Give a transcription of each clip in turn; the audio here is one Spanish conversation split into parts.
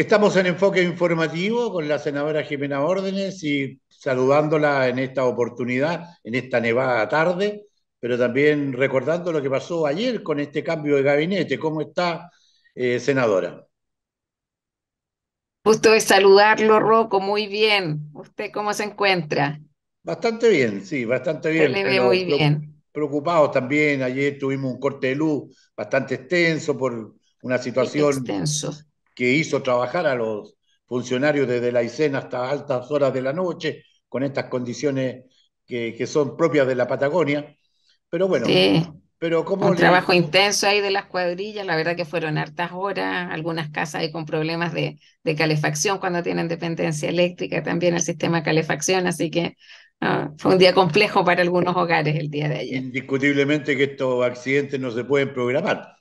Estamos en enfoque informativo con la senadora Jimena Órdenes y saludándola en esta oportunidad, en esta nevada tarde, pero también recordando lo que pasó ayer con este cambio de gabinete. ¿Cómo está, eh, senadora? Gusto de saludarlo, Rocco, muy bien. ¿Usted cómo se encuentra? Bastante bien, sí, bastante bien, le ve pero muy bien. preocupados también. Ayer tuvimos un corte de luz bastante extenso por una situación Extenso. Que hizo trabajar a los funcionarios desde la ICEN hasta altas horas de la noche, con estas condiciones que, que son propias de la Patagonia. Pero bueno, Sí, pero como un le... trabajo intenso ahí de las cuadrillas. La verdad que fueron hartas horas. Algunas casas ahí con problemas de, de calefacción cuando tienen dependencia eléctrica, también el sistema de calefacción. Así que ah, fue un día complejo para algunos hogares el día de ayer. Indiscutiblemente que estos accidentes no se pueden programar.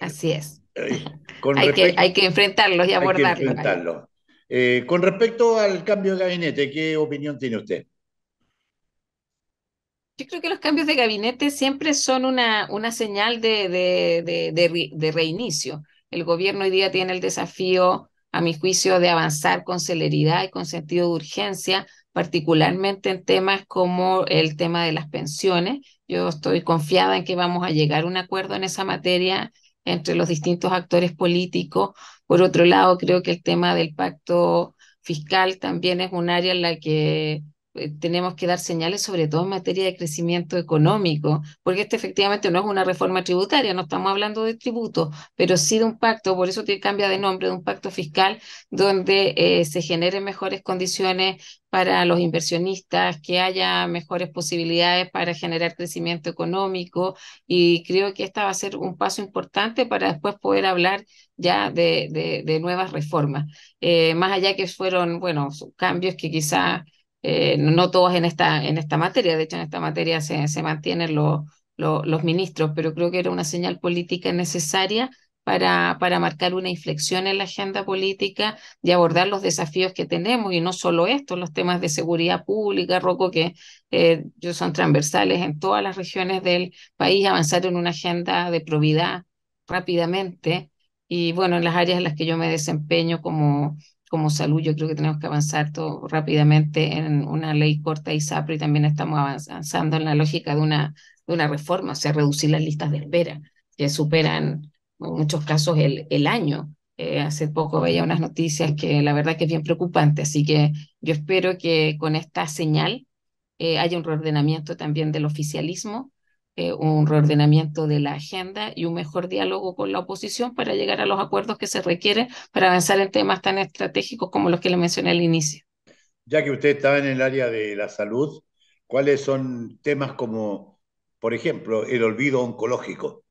Así es. Con Hay que, hay respecto, que enfrentarlos y hay que abordarlos. Eh, con respecto al cambio de gabinete, ¿qué opinión tiene usted? Yo creo que los cambios de gabinete siempre son una, una señal de, de, de reinicio. El gobierno hoy día tiene el desafío, a mi juicio, de avanzar con celeridad y con sentido de urgencia, particularmente en temas como el tema de las pensiones. Yo estoy confiada en que vamos a llegar a un acuerdo en esa materia entre los distintos actores políticos. Por otro lado, creo que el tema del pacto fiscal también es un área en la que tenemos que dar señales, sobre todo en materia de crecimiento económico, porque este efectivamente no es una reforma tributaria, no estamos hablando de tributos, pero sí de un pacto, por eso tiene- cambia de nombre, de un pacto fiscal donde eh, se generen mejores condiciones para los inversionistas, que haya mejores posibilidades para generar crecimiento económico y creo que esta va a ser un paso importante para después poder hablar ya de, de, de nuevas reformas. Eh, más allá que fueron, bueno, cambios que quizás eh, no todos en esta, en esta materia, de hecho en esta materia se, se mantienen los, ministros, pero creo que era una señal política necesaria para, para marcar una inflexión en la agenda política y abordar los desafíos que tenemos, y no solo esto, los temas de seguridad pública, Rocco, que eh, son transversales en todas las regiones del país, avanzar en una agenda de probidad rápidamente, y bueno, en las áreas en las que yo me desempeño como como salud, yo creo que tenemos que avanzar todo rápidamente en una ley corta y SAPRO y también estamos avanzando en la lógica de una, de una reforma, o sea, reducir las listas de espera, que superan en muchos casos el, el año. Eh, hace poco veía unas noticias que la verdad que es bien preocupante, así que yo espero que con esta señal eh, haya un reordenamiento también del oficialismo eh, un reordenamiento de la agenda y un mejor diálogo con la oposición para llegar a los acuerdos que se requieren para avanzar en temas tan estratégicos como los que le mencioné al inicio. Ya que usted estaba en el área de la salud, ¿cuáles son temas como, por ejemplo, el olvido oncológico?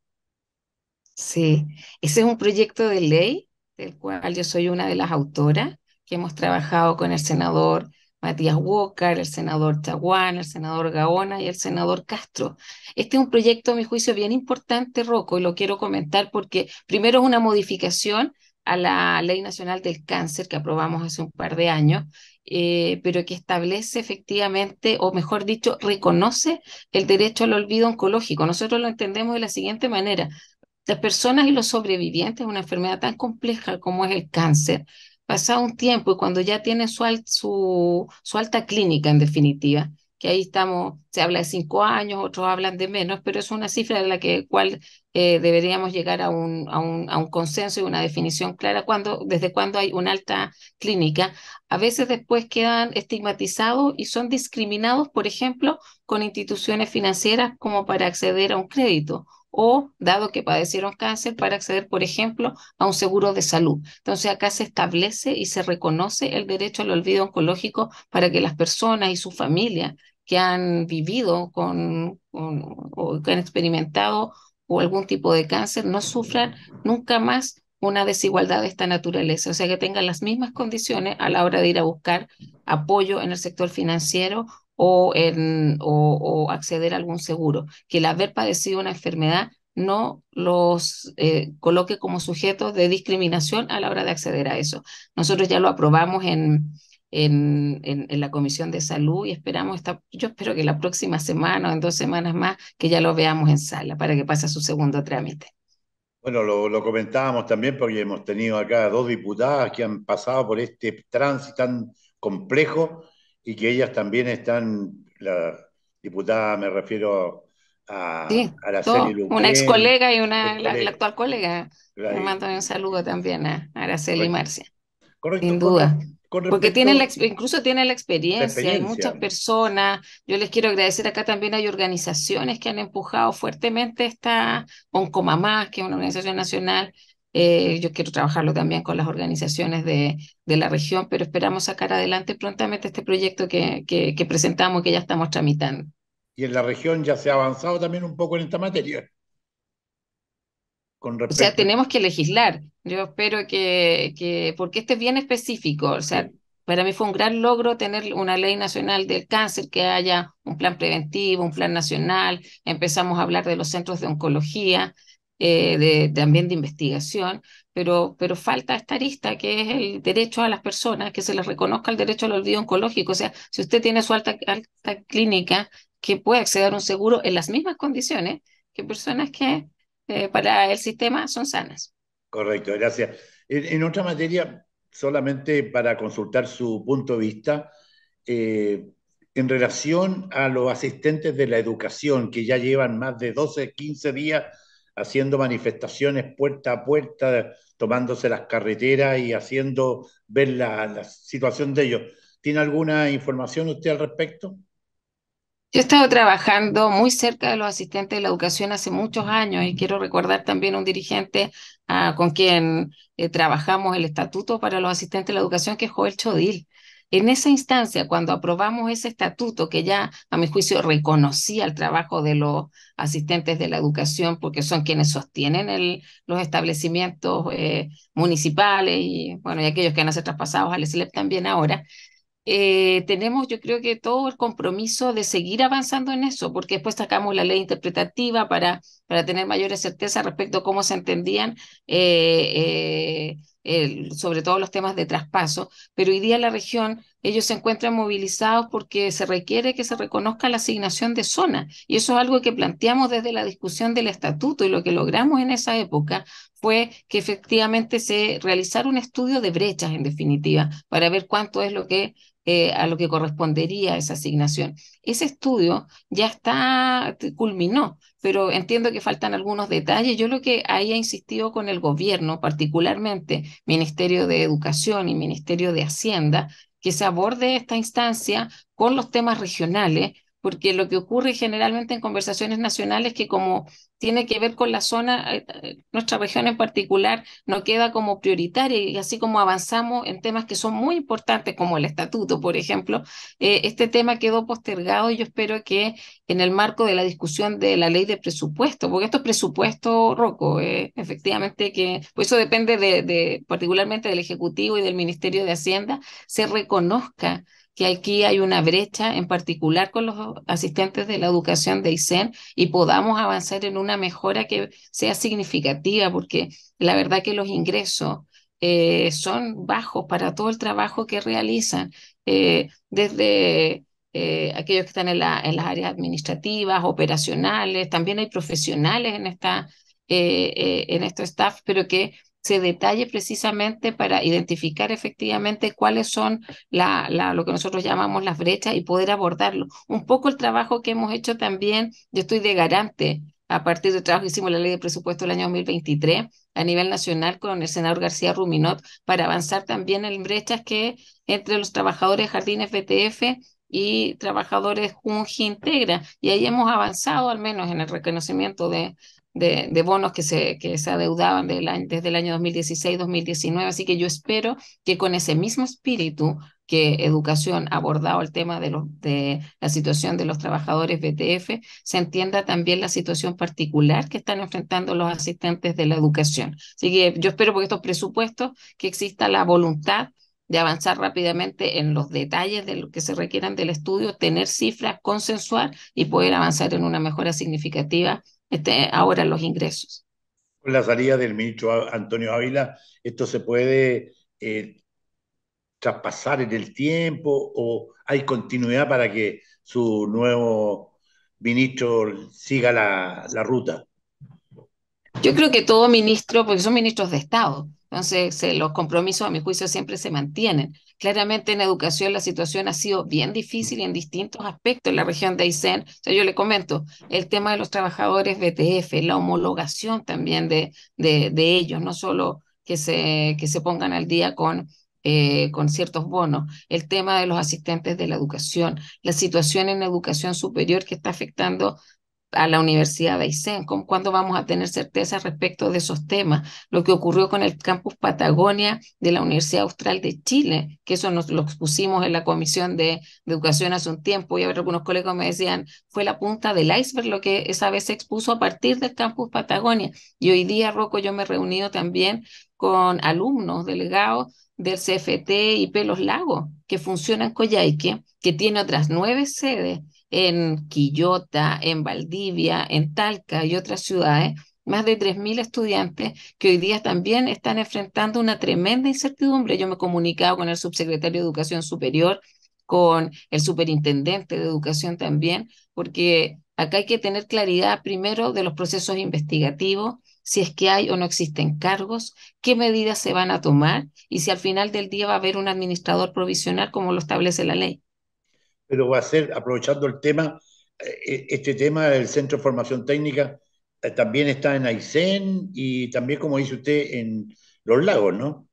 Sí, ese es un proyecto de ley del cual yo soy una de las autoras, que hemos trabajado con el senador Matías Walker, el senador Chaguán, el senador Gaona y el senador Castro. Este es un proyecto, a mi juicio, bien importante, Rocco, y lo quiero comentar porque primero es una modificación a la Ley Nacional del Cáncer que aprobamos hace un par de años, eh, pero que establece efectivamente, o mejor dicho, reconoce el derecho al olvido oncológico. Nosotros lo entendemos de la siguiente manera. Las personas y los sobrevivientes de una enfermedad tan compleja como es el cáncer, pasado un tiempo y cuando ya al- su, su alta clínica en definitiva, que ahí estamos, se habla de cinco años, otros hablan de menos, pero es una cifra de la que cual eh, deberíamos llegar a un, a un, a un consenso y una definición clara cuando, desde cuando hay una alta clínica. A veces después quedan estigmatizados y son discriminados, por ejemplo, con instituciones financieras como para acceder a un crédito o, dado que padecieron cáncer, para acceder, por ejemplo, a un seguro de salud. Entonces, acá se establece y se reconoce el derecho al olvido oncológico para que las personas y su familia que han vivido con, o que han experimentado o algún tipo de cáncer no sufran nunca más una desigualdad de esta naturaleza, o sea, que tengan las mismas condiciones a la hora de ir a buscar apoyo en el sector financiero o, o, acceder a algún seguro, que el haber padecido una enfermedad no los eh, coloque como sujetos de discriminación a la hora de acceder a eso. Nosotros ya lo aprobamos en, en, en, en la Comisión de Salud y esperamos, esta, yo espero que la próxima semana o en dos semanas más que ya lo veamos en sala para que pase a su segundo trámite. Bueno, lo, lo, comentábamos también porque hemos tenido acá dos diputadas que han pasado por este tránsito tan complejo y que ellas también están, la diputada me refiero a, sí, Araceli Luque, Una ex colega y una, la, la, actual colega. Le mando un saludo también a Araceli y Marcia. Correcto. Sin duda. Porque tienen la, incluso tienen la experiencia, hay muchas personas. Yo les quiero agradecer acá también hay organizaciones que han empujado fuertemente esta Oncomamás, que es una organización nacional. Eh, yo quiero trabajarlo también con las organizaciones de, de, la región, pero esperamos sacar adelante prontamente este proyecto que, que, que presentamos, que ya estamos tramitando. Y en la región ya se ha avanzado también un poco en esta materia. O sea, tenemos que legislar. Yo espero que, que, porque este es bien específico, o sea, para mí fue un gran logro tener una ley nacional del cáncer, que haya un plan preventivo, un plan nacional. Empezamos a hablar de los centros de oncología, eh, de, también de investigación, pero, pero falta esta arista que es el derecho a las personas, que se les reconozca el derecho al olvido oncológico. O sea, si usted tiene su alta, alta clínica, que puede acceder a un seguro en las mismas condiciones que personas que eh, para el sistema son sanas. Correcto, gracias. En, otra materia, solamente para consultar su punto de vista, eh, en relación a los asistentes de la educación que ya llevan más de 12, 15 días haciendo manifestaciones puerta a puerta, tomándose las carreteras y haciendo ver la, situación de ellos. ¿Tiene alguna información usted al respecto? Yo he estado trabajando muy cerca de los asistentes de la educación hace muchos años y quiero recordar también un dirigente ah, con quien eh, trabajamos el estatuto para los asistentes de la educación, que es Joel Chodil. En esa instancia, cuando aprobamos ese estatuto, que ya a mi juicio reconocía el trabajo de los asistentes de la educación, porque son quienes sostienen los establecimientos eh, municipales y, bueno, y aquellos que han sido traspasados al SLEP también ahora, eh, tenemos yo creo que todo el compromiso de seguir avanzando en eso, porque después sacamos la ley interpretativa para, para tener mayores certezas respecto a cómo se entendían, eh, sobre todo los temas de traspaso, pero hoy día la región ellos se encuentran movilizados porque se requiere que se reconozca la asignación de zona, y eso es algo que planteamos desde la discusión del estatuto, y lo que logramos en esa época fue que efectivamente se realizara un estudio de brechas, en definitiva, para ver cuánto es lo que eh, a lo que correspondería esa asignación. Ese estudio ya está, culminó, pero entiendo que faltan algunos detalles. Yo lo que ahí he insistido con el gobierno, particularmente Ministerio de Educación y Ministerio de Hacienda, que se aborde esta instancia con los temas regionales, porque lo que ocurre generalmente en conversaciones nacionales que como tiene que ver con la zona, eh, eh, nuestra región en particular no queda como prioritaria y así como avanzamos en temas que son muy importantes como el estatuto, por ejemplo, eh, este tema quedó postergado y yo espero que en el marco de la discusión de la ley de presupuesto, porque esto es presupuesto, Rocco, efectivamente que, pues eso depende de, de, particularmente del Ejecutivo y del Ministerio de Hacienda, se reconozca que aquí hay una brecha, en particular con los asistentes de la educación de ISEN, y podamos avanzar en una mejora que sea significativa, porque la verdad que los ingresos eh, son bajos para todo el trabajo que realizan, eh, desde eh, aquellos que están en, las áreas administrativas, operacionales, también hay profesionales en, esta, en estos staff, pero que se detalle precisamente para identificar efectivamente cuáles son la, la, lo que nosotros llamamos las brechas y poder abordarlo. Un poco el trabajo que hemos hecho también, yo estoy de garante a partir del trabajo que hicimos la ley de presupuesto del año 2023 a nivel nacional con el senador García Ruminot para avanzar también en brechas que entre los trabajadores jardines BTF y trabajadores Junji Integra. Y ahí hemos avanzado al menos en el reconocimiento de, de, bonos que se, que se adeudaban desde el año 2016-2019. Así que yo espero que con ese mismo espíritu que Educación ha abordado el tema de, los, de la situación de los trabajadores BTF, se entienda también la situación particular que están enfrentando los asistentes de la educación. Así que yo espero por estos presupuestos que exista la voluntad de avanzar rápidamente en los detalles de lo que se requieran del estudio, tener cifras, consensuar y poder avanzar en una mejora significativa este, ahora los ingresos. Con la salida del ministro Antonio Ávila, ¿esto se puede eh, traspasar en el tiempo o hay continuidad para que su nuevo ministro siga la, la ruta? Yo creo que todo ministro, porque son ministros de Estado, entonces los compromisos a mi juicio siempre se mantienen. Claramente en educación la situación ha sido bien difícil en distintos aspectos en la región de Aysén. O sea, yo le comento el tema de los trabajadores BTF, la homologación también de, de, de ellos, no solo que se, que se pongan al día con eh, con ciertos bonos, el tema de los asistentes de la educación, la situación en educación superior que está afectando a la Universidad de Aysén, cuándo vamos a tener certeza respecto de esos temas, lo que ocurrió con el campus Patagonia de la Universidad Austral de Chile, que eso nos lo expusimos en la Comisión de, Educación hace un tiempo y ahora algunos colegas me decían, fue la punta del iceberg lo que esa vez se expuso a partir del campus Patagonia. Y hoy día, Rocco, yo me he reunido también con alumnos delegados del CFT y Pelos Lagos, que funciona en Coyhaique, que tiene otras nueve sedes en Quillota, en Valdivia, en Talca y otras ciudades, más de 3.000 estudiantes que hoy día también están enfrentando una tremenda incertidumbre. Yo me he comunicado con el subsecretario de Educación Superior, con el superintendente de Educación también, porque acá hay que tener claridad primero de los procesos investigativos, si es que hay o no existen cargos, qué medidas se van a tomar y si al final del día va a haber un administrador provisional como lo establece la ley pero va a ser, aprovechando el tema, eh, este tema del Centro de Formación Técnica eh, también está en Aysén y también, como dice usted, en Los Lagos, ¿no?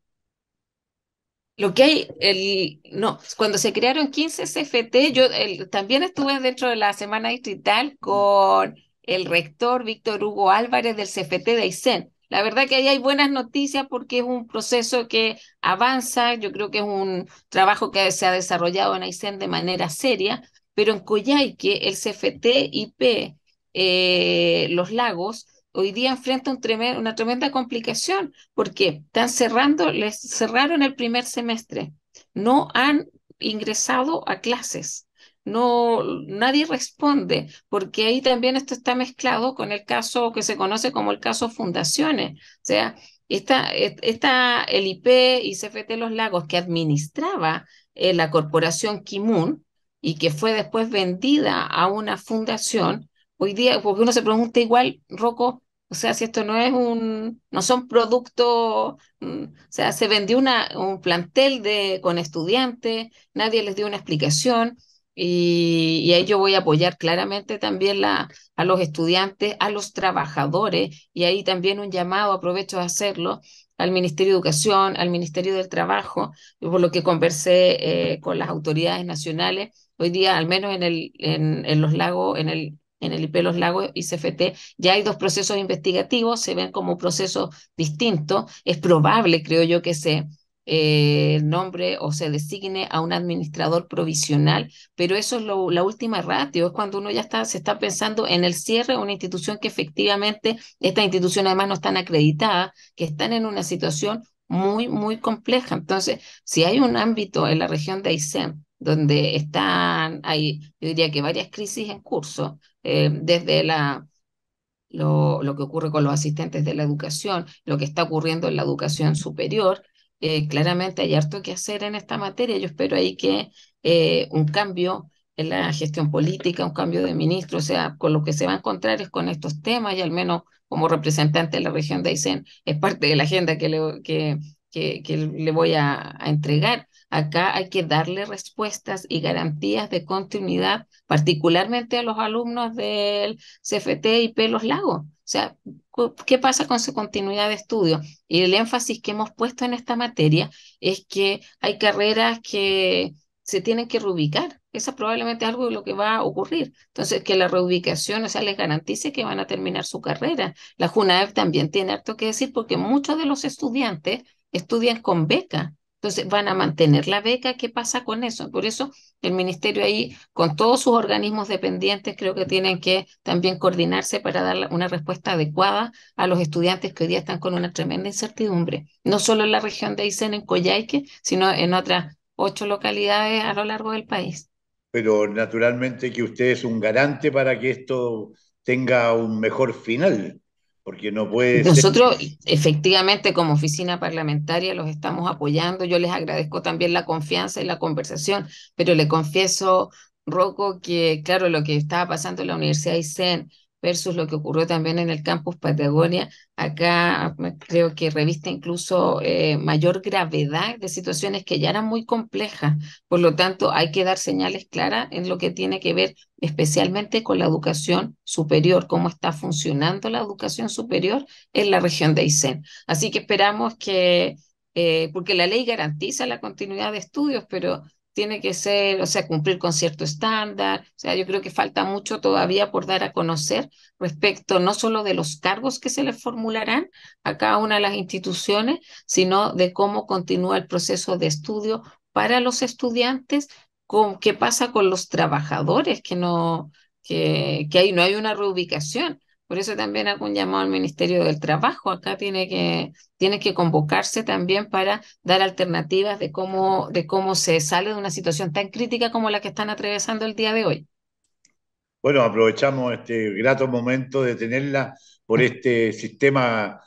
Lo que hay, el, no, cuando se crearon 15 CFT, yo también estuve dentro de la semana distrital con el rector Víctor Hugo Álvarez del CFT de Aysén. La verdad que ahí hay buenas noticias porque es un proceso que avanza, yo creo que es un trabajo que se ha desarrollado en Aysén de manera seria, pero en Coyhaique el CFT-IP eh, Los Lagos hoy día enfrenta una tremenda complicación porque están cerrando, les cerraron el primer semestre, no han ingresado a clases no, nadie responde, porque ahí también esto está mezclado con el caso que se conoce como el caso fundaciones. O sea, esta, esta, el IP y CFT Los Lagos que administraba eh, la corporación Kimun y que fue después vendida a una fundación, hoy día, porque uno se pregunta igual, Rocco, o sea, si esto no es un, no son productos, mm, o sea, se vendió una, un plantel de, con estudiantes, nadie les dio una explicación. Y, ahí yo voy a apoyar claramente también la, a los estudiantes, a los trabajadores, y ahí también un llamado, aprovecho de hacerlo, al Ministerio de Educación, al Ministerio del Trabajo, por lo que conversé eh, con las autoridades nacionales. Hoy día, al menos en, el, en, en los lagos, en el, en el IP Los Lagos y CFT, ya hay dos procesos investigativos, se ven como procesos distintos. Es probable, creo yo, que se eh, nombre o se designe a un administrador provisional, pero eso es lo, la última ratio, es cuando uno ya está, se está pensando en el cierre de una institución que efectivamente, estas instituciones además no están acreditadas, que están en una situación muy, muy compleja. Entonces, si hay un ámbito en la región de Aysén donde están, hay, yo diría que varias crisis en curso, eh, desde la lo, lo, que ocurre con los asistentes de la educación, lo que está ocurriendo en la educación superior, eh, claramente hay harto que hacer en esta materia. Yo espero ahí que eh, un cambio en la gestión política, un cambio de ministro, o sea, con lo que se va a encontrar es con estos temas y al menos como representante de la región de Aysén es parte de la agenda que le, que, que, le voy a, a entregar. Acá hay que darle respuestas y garantías de continuidad, particularmente a los alumnos del CFT y Pelos Lagos. O sea, ¿Qué pasa con su continuidad de estudio? Y el énfasis que hemos puesto en esta materia es que hay carreras que se tienen que reubicar. Eso probablemente es algo de lo que va a ocurrir. Entonces, que la reubicación, o sea, les garantice que van a terminar su carrera. La JUNAEP también tiene harto que decir porque muchos de los estudiantes estudian con beca. Entonces, van a mantener la beca. ¿Qué pasa con eso? Por eso, el ministerio ahí, con todos sus organismos dependientes, creo que tienen que también coordinarse para dar una respuesta adecuada a los estudiantes que hoy día están con una tremenda incertidumbre. No solo en la región de Aysén, en Coyhaique, sino en otras ocho localidades a lo largo del país. Pero naturalmente que usted es un garante para que esto tenga un mejor final porque no puede Nosotros, efectivamente, como oficina parlamentaria, los estamos apoyando. Yo les agradezco también la confianza y la conversación, pero le confieso, Rocco, que claro, lo que estaba pasando en la Universidad de ICEN, versus lo que ocurrió también en el campus Patagonia, acá creo que reviste incluso eh, mayor gravedad de situaciones que ya eran muy complejas. Por lo tanto, hay que dar señales claras en lo que tiene que ver especialmente con la educación superior, cómo está funcionando la educación superior en la región de Aysén. Así que esperamos que, eh, porque la ley garantiza la continuidad de estudios, pero tiene que ser, o sea, cumplir con cierto estándar. O sea, yo creo que falta mucho todavía por dar a conocer respecto no solo de los cargos que se les formularán a cada una de las instituciones, sino de cómo continúa el proceso de estudio para los estudiantes, qué pasa con los trabajadores, que no, que, que ahí no hay una reubicación. Por eso también hago un llamado al Ministerio del Trabajo. Acá tiene que, tiene que convocarse también para dar alternativas de cómo, de cómo se sale de una situación tan crítica como la que están atravesando el día de hoy. Bueno, aprovechamos este grato momento de tenerla por este sistema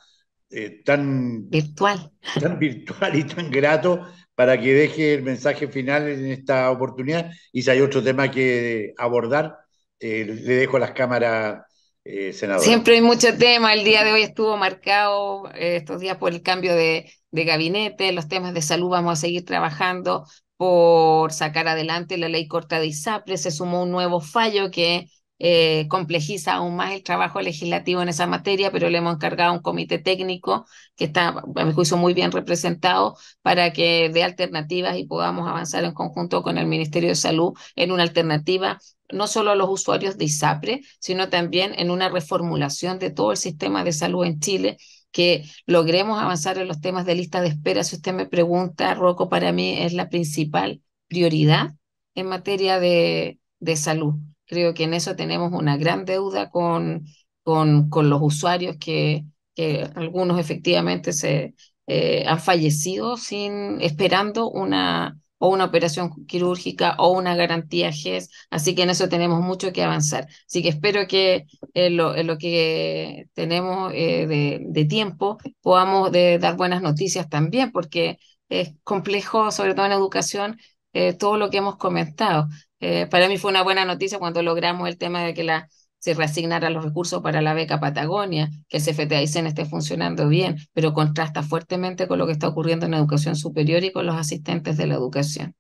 eh, tan virtual. tan virtual y tan grato para que deje el mensaje final en esta oportunidad. Y si hay otro tema que abordar, eh, le dejo las cámaras eh, Siempre hay mucho tema. El día de hoy estuvo marcado eh, estos días por el cambio de, de, gabinete. Los temas de salud vamos a seguir trabajando por sacar adelante la ley corta de ISAPRE. Se sumó un nuevo fallo que eh, complejiza aún más el trabajo legislativo en esa materia, pero le hemos encargado un comité técnico que está, a mi juicio, muy bien representado para que dé alternativas y podamos avanzar en conjunto con el Ministerio de Salud en una alternativa no solo a los usuarios de ISAPRE, sino también en una reformulación de todo el sistema de salud en Chile, que logremos avanzar en los temas de lista de espera. Si usted me pregunta, Rocco, para mí es la principal prioridad en materia de, de salud. Creo que en eso tenemos una gran deuda con, con, con los usuarios que, que algunos efectivamente se eh, han fallecido sin esperando una o una operación quirúrgica o una garantía GES, así que en eso tenemos mucho que avanzar. Así que espero que en lo, lo que tenemos eh, de, de, tiempo podamos de, dar buenas noticias también, porque es complejo, sobre todo en educación, eh, todo lo que hemos comentado. Eh, para mí fue una buena noticia cuando logramos el tema de que la, se reasignaran los recursos para la beca Patagonia, que el CFT Aysén esté funcionando bien, pero contrasta fuertemente con lo que está ocurriendo en educación superior y con los asistentes de la educación.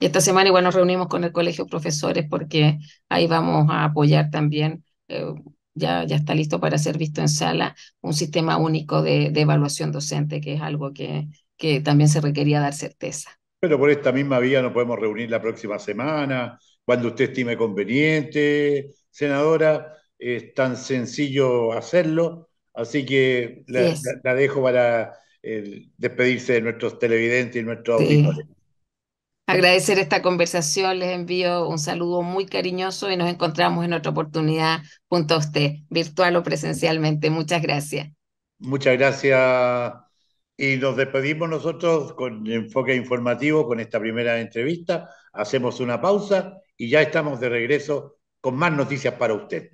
Y esta semana igual nos reunimos con el Colegio de Profesores porque ahí vamos a apoyar también, eh, ya, ya está listo para ser visto en sala, un sistema único de, evaluación docente, que es algo que también se requería dar certeza. Pero por esta misma vía nos podemos reunir la próxima semana, cuando usted estime conveniente, senadora. Es tan sencillo hacerlo, así que la, dejo para eh, despedirse de nuestros televidentes y nuestros auditores. Agradecer esta conversación, les envío un saludo muy cariñoso y nos encontramos en otra oportunidad junto a usted, virtual o presencialmente. Muchas gracias. Muchas gracias y nos despedimos nosotros con enfoque informativo con esta primera entrevista. Hacemos una pausa y ya estamos de regreso con más noticias para usted.